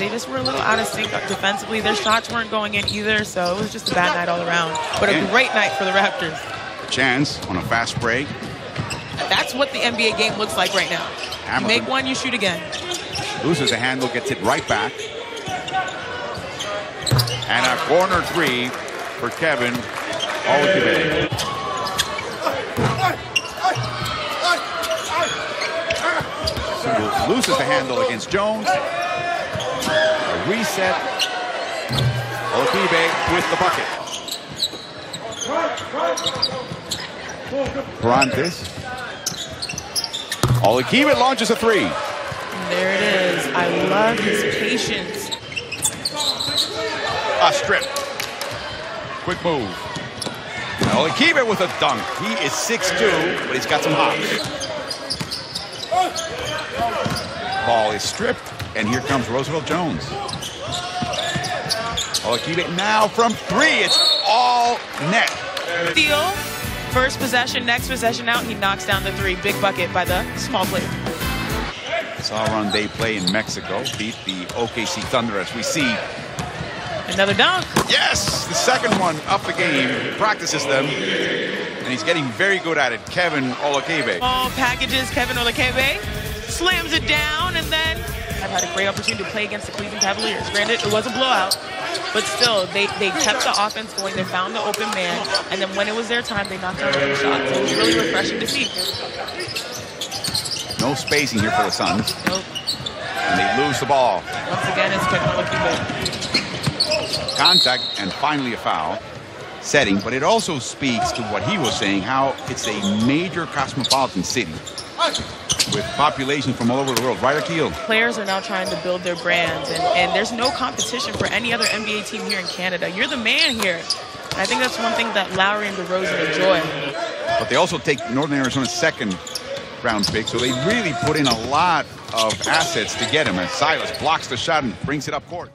they just were a little out of sync defensively. Their shots weren't going in either, so it was just a bad night all around. But a great night for the Raptors. A Chance on a fast break. That's what the NBA game looks like right now. You make one, you shoot again. Loses a handle, gets it right back. And a corner three for Kevin Olekaibe. loses the handle against Jones. A reset. Olekaibe with the bucket. Parantes. Olekaibe launches a three. There it is. I love his patience. A strip. Quick move. Olekaibe with a dunk. He is 6'2", but he's got some hops. Ball is stripped, and here comes Roosevelt Jones. Oh, Olekaibe now from three. It's all net. Steal. First possession, next possession out, he knocks down the three. Big bucket by the small player. Saw Ronde play in Mexico, beat the OKC Thunder as we see. Another dunk. Yes, the second one up the game. Practices them, and he's getting very good at it. Kevin Olekaibe. All packages, Kevin Olekaibe slams it down, and then I've had a great opportunity to play against the Cleveland Cavaliers. Granted, it was a blowout, but still, they, they kept the offense going. They found the open man, and then when it was their time, they knocked down the shots. It was really refreshing to see. No spacing here for the Suns. Nope. And they lose the ball. Once again, it's Kevin Olekaibe. Contact and finally a foul setting, but it also speaks to what he was saying, how it's a major cosmopolitan city with population from all over the world. Right, Akil? Players are now trying to build their brands, and, and there's no competition for any other NBA team here in Canada. You're the man here. And I think that's one thing that Lowry and DeRozan enjoy. But they also take Northern Arizona's second round pick, so they really put in a lot of assets to get him. And Silas blocks the shot and brings it up court.